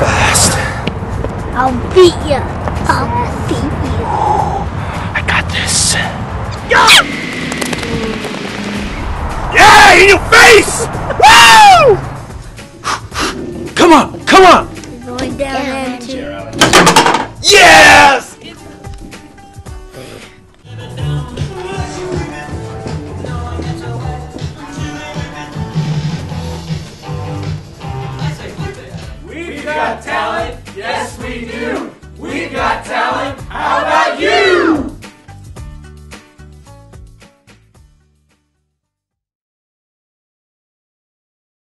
I'll beat you. I'll beat you. I got this. Yeah! Yeah, in your face! Woo! Come on, come on! You're going down, there too. Yes! talent. Yes, we do.